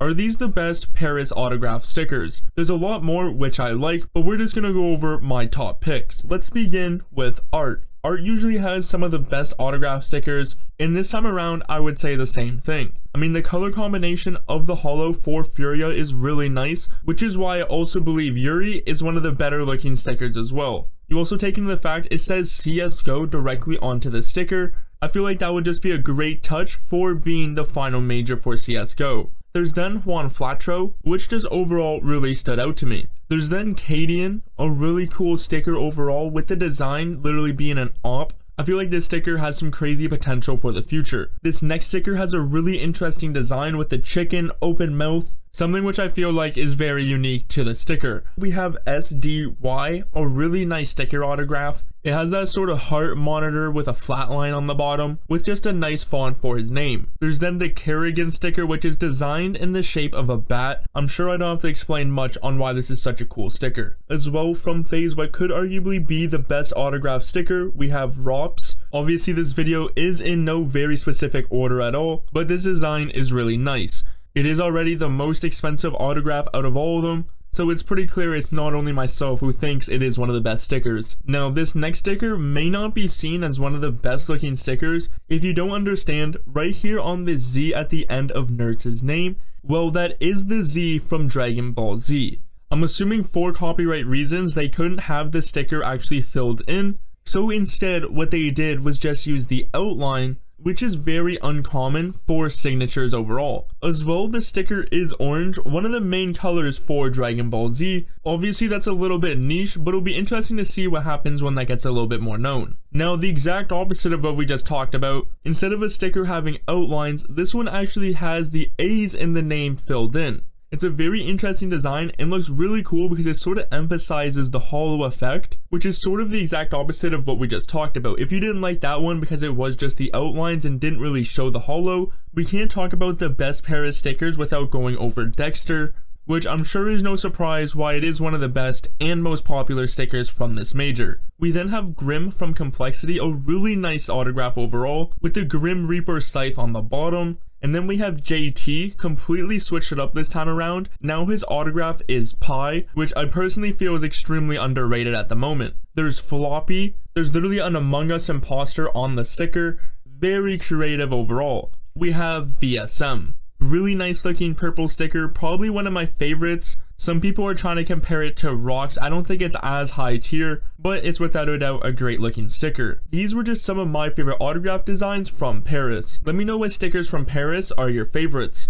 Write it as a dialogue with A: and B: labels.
A: are these the best Paris autograph stickers? There's a lot more which I like, but we're just gonna go over my top picks. Let's begin with art. Art usually has some of the best autograph stickers, and this time around I would say the same thing. I mean the color combination of the holo for Furia is really nice, which is why I also believe yuurih is one of the better looking stickers as well. You also take into the fact it says CSGO directly onto the sticker, I feel like that would just be a great touch for being the final major for CSGO. There's then JUANFLATROO, which just overall really stood out to me. There's then cadiaN, a really cool sticker overall with the design literally being an op I feel like this sticker has some crazy potential for the future. This next sticker has a really interesting design with the chicken open mouth, something which I feel like is very unique to the sticker. We have SDY, a really nice sticker autograph. It has that sort of heart monitor with a flat line on the bottom, with just a nice font for his name. There's then the Karrigan sticker, which is designed in the shape of a bat. I'm sure I don't have to explain much on why this is such a cool sticker. As well, from FaZe, what could arguably be the best autograph sticker, we have ropz. Obviously, this video is in no very specific order at all, but this design is really nice. It is already the most expensive autograph out of all of them, so it's pretty clear it's not only myself who thinks it is one of the best stickers. Now this next sticker may not be seen as one of the best looking stickers. If you don't understand, right here on the Z at the end of NertZ' name, well that is the Z from Dragon Ball Z. I'm assuming for copyright reasons they couldn't have the sticker actually filled in, so instead what they did was just use the outline which is very uncommon for signatures overall. As well, the sticker is orange, one of the main colors for Dragon Ball Z. Obviously, that's a little bit niche, but it'll be interesting to see what happens when that gets a little bit more known. Now, the exact opposite of what we just talked about, instead of a sticker having outlines, this one actually has the A's in the name filled in. It's a very interesting design and looks really cool because it sort of emphasizes the holo effect, which is sort of the exact opposite of what we just talked about. If you didn't like that one because it was just the outlines and didn't really show the holo, we can't talk about the best Paris stickers without going over Dexter, which I'm sure is no surprise why it is one of the best and most popular stickers from this major. We then have Grim from Complexity, a really nice autograph overall, with the Grim Reaper scythe on the bottom, and then we have JT, completely switched it up this time around. Now his autograph is Pi, which I personally feel is extremely underrated at the moment. There's Floppy, there's literally an Among Us imposter on the sticker. Very creative overall. We have VSM. Really nice looking purple sticker, probably one of my favorites. Some people are trying to compare it to ropz. I don't think it's as high tier, but it's without a doubt a great looking sticker. These were just some of my favorite autograph designs from Paris. Let me know what stickers from Paris are your favorites.